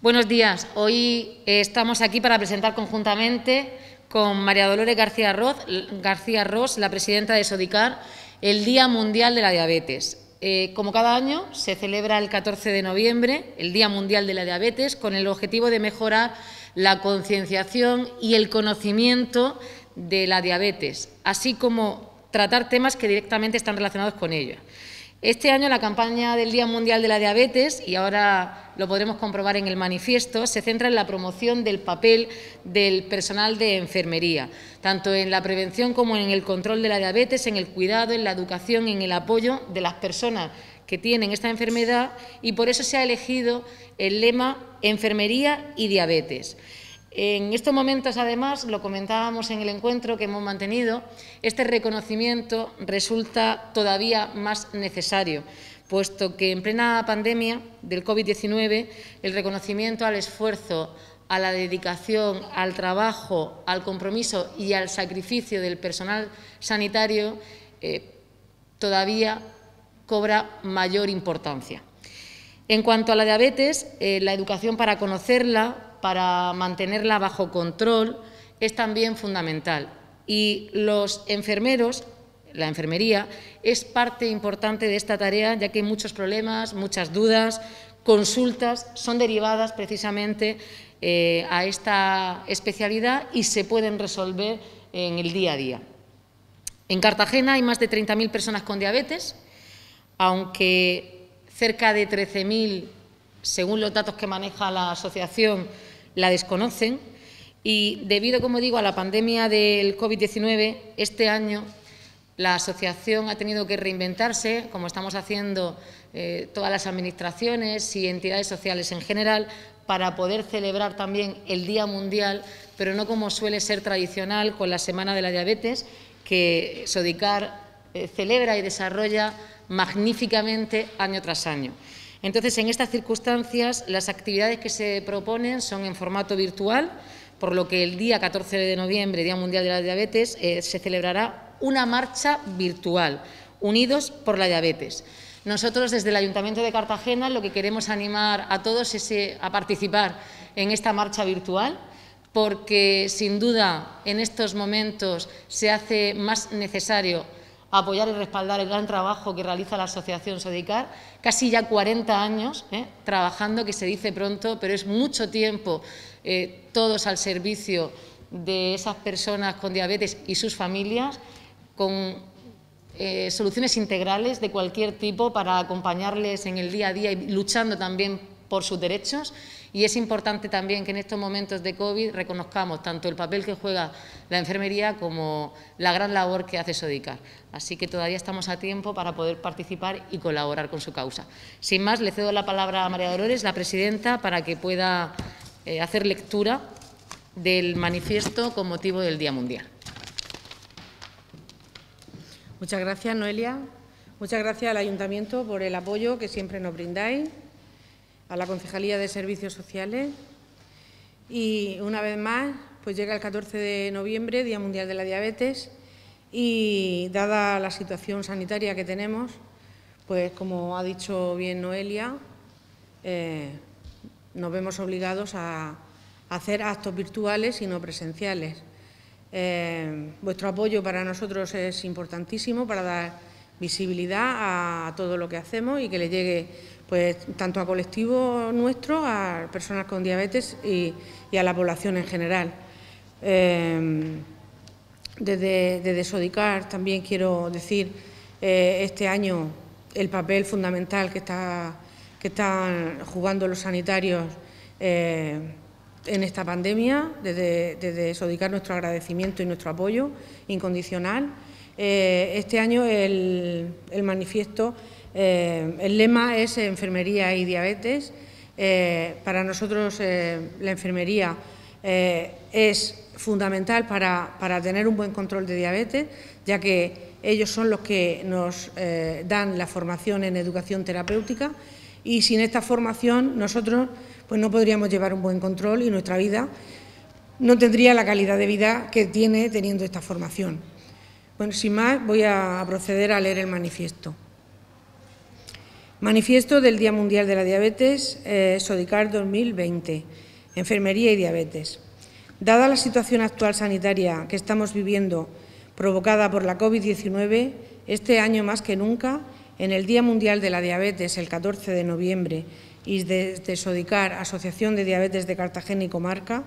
Buenos días. Hoy eh, estamos aquí para presentar conjuntamente con María Dolores García Ross, García la presidenta de SODICAR, el Día Mundial de la Diabetes. Eh, como cada año, se celebra el 14 de noviembre el Día Mundial de la Diabetes con el objetivo de mejorar la concienciación y el conocimiento de la diabetes, así como tratar temas que directamente están relacionados con ella. Este año la campaña del Día Mundial de la Diabetes, y ahora lo podremos comprobar en el manifiesto, se centra en la promoción del papel del personal de enfermería, tanto en la prevención como en el control de la diabetes, en el cuidado, en la educación, en el apoyo de las personas que tienen esta enfermedad y por eso se ha elegido el lema Enfermería y Diabetes. En estos momentos, además, lo comentábamos en el encuentro que hemos mantenido, este reconocimiento resulta todavía más necesario, puesto que en plena pandemia del COVID-19 el reconocimiento al esfuerzo, a la dedicación, al trabajo, al compromiso y al sacrificio del personal sanitario eh, todavía cobra mayor importancia. En cuanto a la diabetes, eh, la educación para conocerla, para mantenerla bajo control es también fundamental. Y los enfermeros, la enfermería, es parte importante de esta tarea, ya que muchos problemas, muchas dudas, consultas son derivadas precisamente eh, a esta especialidad y se pueden resolver en el día a día. En Cartagena hay más de 30.000 personas con diabetes, aunque cerca de 13.000, según los datos que maneja la asociación, la desconocen y debido, como digo, a la pandemia del COVID-19, este año la asociación ha tenido que reinventarse, como estamos haciendo eh, todas las administraciones y entidades sociales en general, para poder celebrar también el Día Mundial, pero no como suele ser tradicional con la Semana de la Diabetes, que Sodicar eh, celebra y desarrolla magníficamente año tras año. Entonces, en estas circunstancias, las actividades que se proponen son en formato virtual, por lo que el día 14 de noviembre, Día Mundial de la Diabetes, eh, se celebrará una marcha virtual, Unidos por la Diabetes. Nosotros, desde el Ayuntamiento de Cartagena, lo que queremos animar a todos es eh, a participar en esta marcha virtual, porque sin duda en estos momentos se hace más necesario apoyar y respaldar el gran trabajo que realiza la Asociación Sodicar, casi ya 40 años ¿eh? trabajando, que se dice pronto, pero es mucho tiempo eh, todos al servicio de esas personas con diabetes y sus familias, con eh, soluciones integrales de cualquier tipo para acompañarles en el día a día y luchando también por sus derechos y es importante también que en estos momentos de COVID reconozcamos tanto el papel que juega la enfermería como la gran labor que hace Sodicar. Así que todavía estamos a tiempo para poder participar y colaborar con su causa. Sin más, le cedo la palabra a María Dolores, la presidenta, para que pueda eh, hacer lectura del manifiesto con motivo del Día Mundial. Muchas gracias, Noelia. Muchas gracias al Ayuntamiento por el apoyo que siempre nos brindáis a la Concejalía de Servicios Sociales y una vez más pues llega el 14 de noviembre, Día Mundial de la Diabetes y dada la situación sanitaria que tenemos, pues como ha dicho bien Noelia, eh, nos vemos obligados a, hacer actos virtuales y no presenciales. Eh, vuestro apoyo para nosotros es importantísimo para dar visibilidad a todo lo que hacemos y que le llegue pues tanto a colectivos nuestros, a personas con diabetes y, a la población en general. Eh, desde, Sodicar también quiero decir eh, este año el papel fundamental que, está, que están jugando los sanitarios eh, en esta pandemia, desde, desde, nuestro agradecimiento y nuestro apoyo incondicional. este año el, el manifiesto eh, el lema es enfermería y diabetes. Eh, para nosotros eh, la enfermería es fundamental para, tener un buen control de diabetes, ya que ellos son los que nos dan la formación en educación terapéutica y sin esta formación nosotros pues no podríamos llevar un buen control y nuestra vida no tendría la calidad de vida que tiene teniendo esta formación. Bueno, sin más, voy a proceder a leer el manifiesto. Manifiesto del Día Mundial de la Diabetes, eh, SODICAR 2020, Enfermería y Diabetes. Dada la situación actual sanitaria que estamos viviendo, provocada por la COVID-19, este año más que nunca, en el Día Mundial de la Diabetes, el 14 de noviembre, y desde SODICAR, Asociación de Diabetes de Cartagena y Comarca,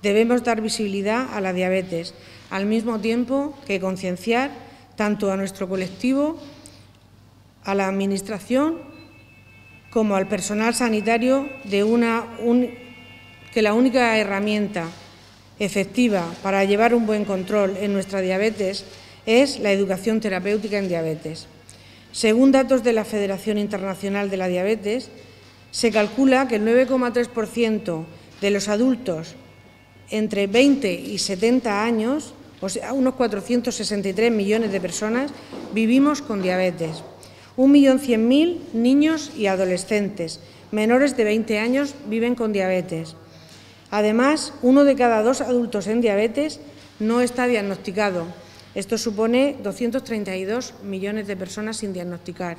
debemos dar visibilidad a la diabetes, al mismo tiempo que concienciar tanto a nuestro colectivo, a la Administración como al personal sanitario de una, que la única herramienta efectiva para llevar un buen control en nuestra diabetes es la educación terapéutica en diabetes. Según datos de la Federación Internacional de la Diabetes, se calcula que el 9,3% de los adultos entre 20 y 70 años, o sea, unos 463 millones de personas, vivimos con diabetes. 1.100.000 niños y adolescentes menores de 20 años viven con diabetes. Además, uno de cada dos adultos en diabetes no está diagnosticado. Esto supone 232 millones de personas sin diagnosticar.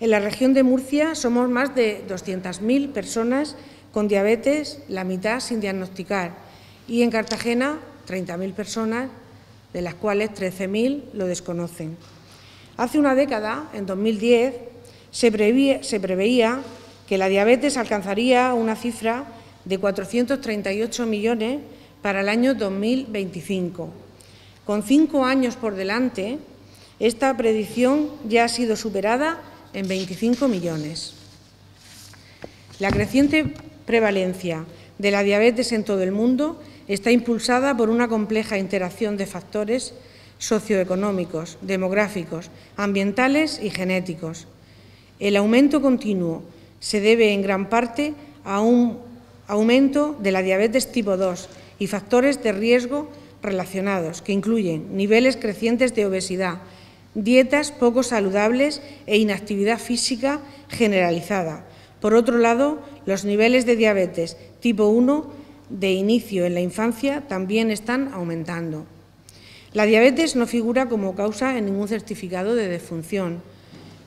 En la región de Murcia somos más de 200.000 personas con diabetes, la mitad sin diagnosticar. Y en Cartagena, 30.000 personas, de las cuales 13.000 lo desconocen. Hace una década, en 2010, se preveía, que la diabetes alcanzaría una cifra de 438 millones para el año 2025. Con cinco años por delante, esta predicción ya ha sido superada en 25 millones. La creciente prevalencia de la diabetes en todo el mundo está impulsada por una compleja interacción de factores socioeconómicos, demográficos, ambientales y genéticos. El aumento continuo se debe en gran parte a un aumento de la diabetes tipo 2 y factores de riesgo relacionados, que incluyen niveles crecientes de obesidad, dietas poco saludables e inactividad física generalizada. Por otro lado, los niveles de diabetes tipo 1 de inicio en la infancia también están aumentando. La diabetes no figura como causa en ningún certificado de defunción,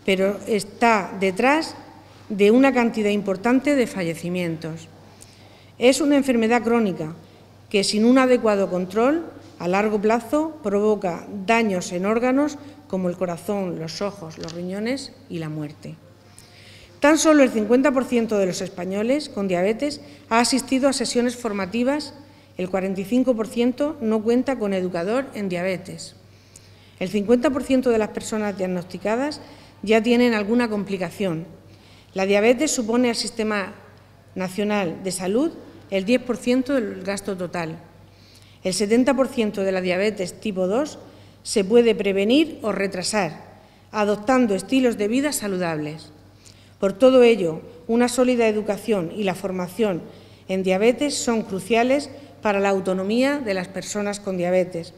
pero está detrás de una cantidad importante de fallecimientos. Es una enfermedad crónica que sin un adecuado control a largo plazo provoca daños en órganos como el corazón, los ojos, los riñones y la muerte. Tan solo el 50% de los españoles con diabetes ha asistido a sesiones formativas el 45% no cuenta con educador en diabetes. El 50% de las personas diagnosticadas ya tienen alguna complicación. La diabetes supone al Sistema Nacional de Salud el 10% del gasto total. El 70% de la diabetes tipo 2 se puede prevenir o retrasar, adoptando estilos de vida saludables. Por todo ello, una sólida educación y la formación en diabetes son cruciales para la autonomía de las personas con diabetes.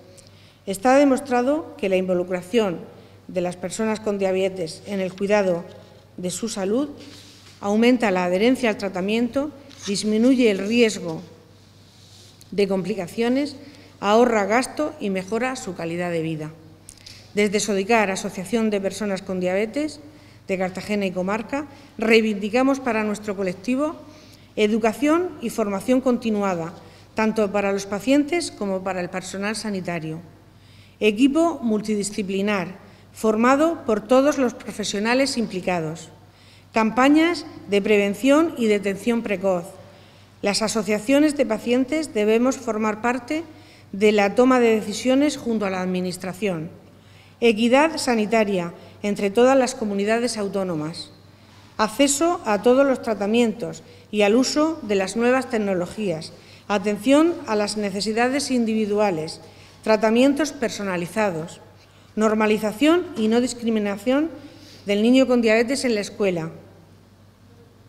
Está demostrado que la involucración de las personas con diabetes en el cuidado de su salud aumenta la adherencia al tratamiento, disminuye el riesgo de complicaciones, ahorra gasto y mejora su calidad de vida. Desde SODICAR, Asociación de Personas con Diabetes de Cartagena y Comarca, reivindicamos para nuestro colectivo educación y formación continuada tanto para los pacientes como para el personal sanitario. Equipo multidisciplinar, formado por todos los profesionales implicados. Campañas de prevención y detención precoz. Las asociaciones de pacientes debemos formar parte de la toma de decisiones junto a la Administración. Equidad sanitaria entre todas las comunidades autónomas. Acceso a todos los tratamientos y al uso de las nuevas tecnologías atención a las necesidades individuales, tratamientos personalizados, normalización y no discriminación del niño con diabetes en la escuela,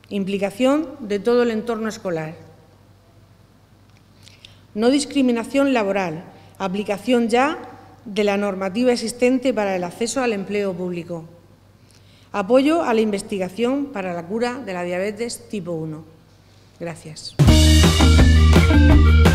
implicación de todo el entorno escolar, no discriminación laboral, aplicación ya de la normativa existente para el acceso al empleo público, apoyo a la investigación para la cura de la diabetes tipo 1. Gracias. Thank you.